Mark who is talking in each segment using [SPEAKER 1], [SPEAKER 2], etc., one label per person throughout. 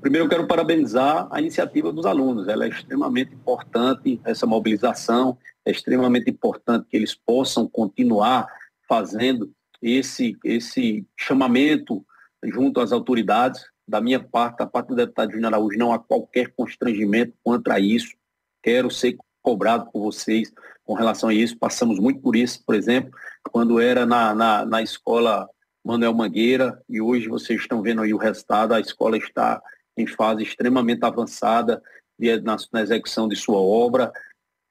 [SPEAKER 1] Primeiro, eu quero parabenizar a iniciativa dos alunos. Ela é extremamente importante, essa mobilização, é extremamente importante que eles possam continuar fazendo esse, esse chamamento junto às autoridades. Da minha parte, da parte do deputado Júnior Araújo, não há qualquer constrangimento quanto a isso. Quero ser cobrado por vocês com relação a isso. Passamos muito por isso, por exemplo, quando era na, na, na escola Manuel Mangueira, e hoje vocês estão vendo aí o resultado, a escola está em fase extremamente avançada de, na, na, execução de sua obra.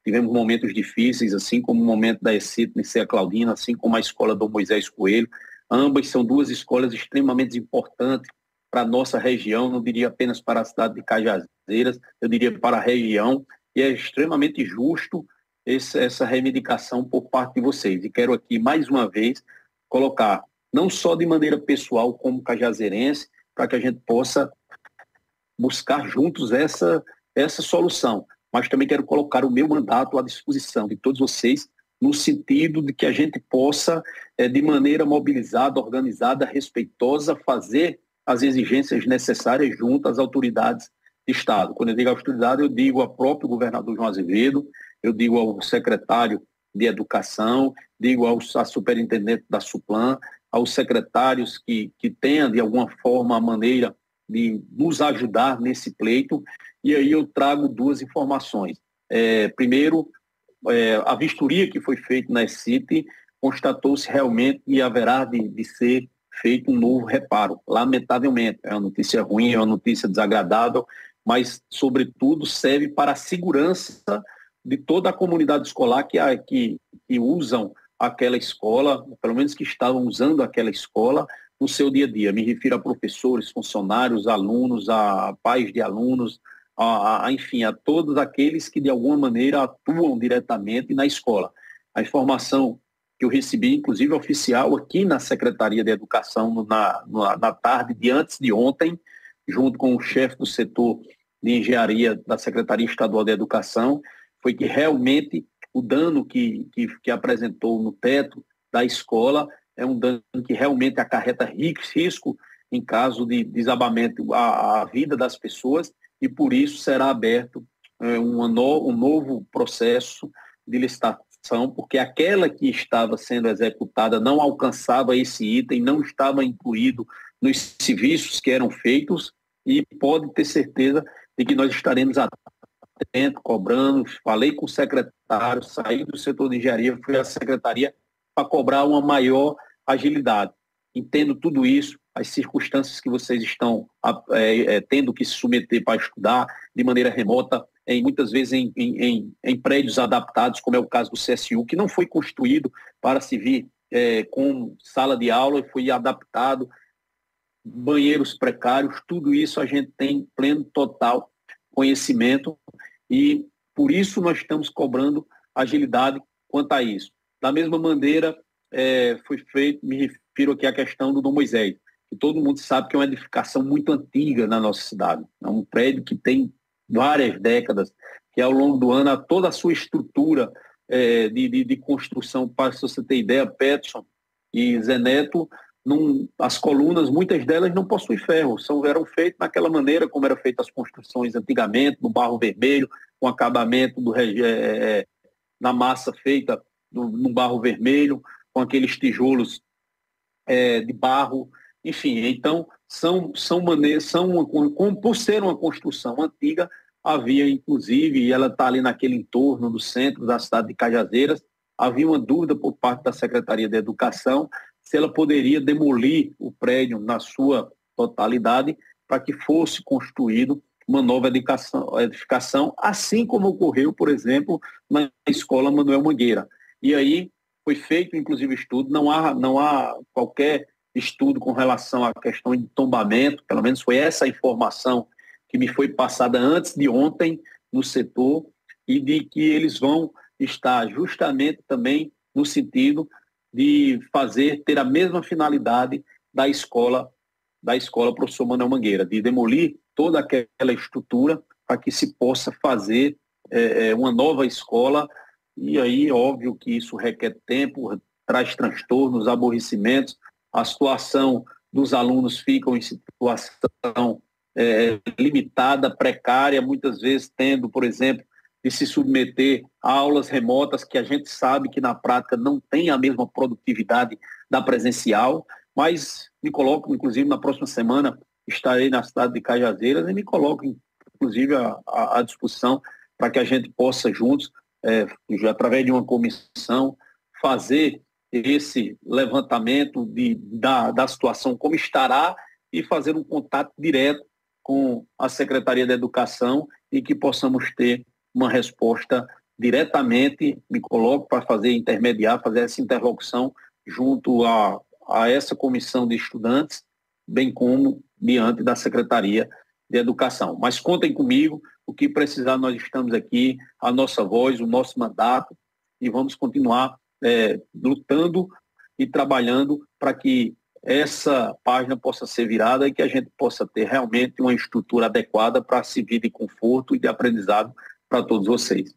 [SPEAKER 1] Tivemos momentos difíceis, assim como o momento da ECIT, e Claudina, assim como a escola do Moisés Coelho. Ambas são duas escolas extremamente importantes para a nossa região, não diria apenas para a cidade de Cajazeiras, eu diria para a região, e é extremamente justo esse, essa reivindicação por parte de vocês. E quero aqui, mais uma vez, colocar, não só de maneira pessoal, como cajazeirense, para que a gente possa buscar juntos essa, essa solução. Mas também quero colocar o meu mandato à disposição de todos vocês, no sentido de que a gente possa, é, de maneira mobilizada, organizada, respeitosa, fazer as exigências necessárias junto às autoridades de Estado. Quando eu digo autoridade, eu digo ao próprio governador João Azevedo, eu digo ao secretário de Educação, digo ao superintendente da SUPLAN, aos secretários que, que tenham, de alguma forma, a maneira de nos ajudar nesse pleito. E aí eu trago duas informações. É, primeiro, é, a vistoria que foi feita na City constatou-se realmente que haverá de, de ser feito um novo reparo. Lamentavelmente, é uma notícia ruim, é uma notícia desagradável, mas, sobretudo, serve para a segurança de toda a comunidade escolar que, que, que usam aquela escola, pelo menos que estavam usando aquela escola, no seu dia a dia. Me refiro a professores, funcionários, alunos, a pais de alunos, a, a, enfim, a todos aqueles que de alguma maneira atuam diretamente na escola. A informação que eu recebi, inclusive oficial, aqui na Secretaria de Educação, na, na, na tarde de antes de ontem, junto com o chefe do setor de engenharia da Secretaria Estadual de Educação, foi que realmente o dano que, que, que apresentou no teto da escola é um dano que realmente acarreta risco em caso de desabamento à, à vida das pessoas e por isso será aberto é, um, no, um novo processo de licitação, porque aquela que estava sendo executada não alcançava esse item, não estava incluído nos serviços que eram feitos e pode ter certeza de que nós estaremos atentos, cobrando. Falei com o secretário, saí do setor de engenharia, fui à secretaria para cobrar uma maior agilidade. Entendo tudo isso, as circunstâncias que vocês estão é, é, tendo que se submeter para estudar de maneira remota, em, muitas vezes em, em, em, prédios adaptados, como é o caso do CSU, que não foi construído para se vir é, com sala de aula, foi adaptado, banheiros precários, tudo isso a gente tem pleno, total conhecimento e por isso nós estamos cobrando agilidade quanto a isso. Da mesma maneira, é, foi feito, me refiro aqui à questão do Dom Moisés, que todo mundo sabe que é uma edificação muito antiga na nossa cidade. É um prédio que tem várias décadas, que ao longo do ano, toda a sua estrutura é, de, de, de, construção, para você ter ideia, Peterson e Zeneto, as colunas, muitas delas não possuem ferro, são, eram feitas naquela maneira como eram feitas as construções antigamente, no barro vermelho, com acabamento do, é, é, na massa feita no, no barro vermelho, com aqueles tijolos é, de barro, enfim, então são, são maneiras, são uma, por ser uma construção antiga, havia inclusive, e ela está ali naquele entorno do centro da cidade de Cajazeiras, havia uma dúvida por parte da Secretaria de Educação se ela poderia demolir o prédio na sua totalidade para que fosse construído uma nova edificação, assim como ocorreu, por exemplo, na escola Manuel Mangueira. E aí foi feito, inclusive, estudo, não há, não há qualquer estudo com relação à questão de tombamento, pelo menos foi essa informação que me foi passada antes de ontem no setor, e de que eles vão estar justamente também no sentido de fazer, ter a mesma finalidade da escola, da escola professor Manuel Mangueira, de demolir toda aquela estrutura para que se possa fazer é, uma nova escola e aí, óbvio que isso requer tempo, traz transtornos, aborrecimentos, a situação dos alunos fica em situação é, limitada, precária, muitas vezes tendo, por exemplo, de se submeter a aulas remotas que a gente sabe que na prática não tem a mesma produtividade da presencial, mas me coloco, inclusive, na próxima semana estarei na cidade de Cajazeiras e me coloco, inclusive, à, disposição para que a gente possa juntos, é, através de uma comissão, fazer esse levantamento de, da, da situação como estará e fazer um contato direto com a Secretaria da Educação e que possamos ter uma resposta diretamente, me coloco para fazer intermediar, fazer essa interlocução junto a, a essa comissão de estudantes, bem como diante da Secretaria de Educação. Mas contem comigo, o que precisar nós estamos aqui, a nossa voz, o nosso mandato, e vamos continuar é, lutando e trabalhando para que essa página possa ser virada e que a gente possa ter realmente uma estrutura adequada para servir de conforto e de aprendizado para todos vocês.